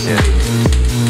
Satisfaction.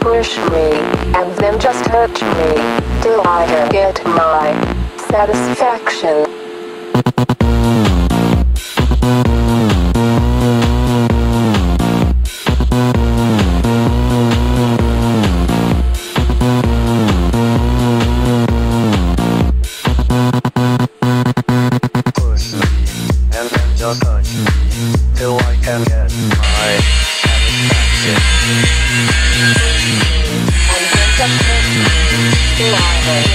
Push me, and then just hurt me, till I get my satisfaction. Satisfaction.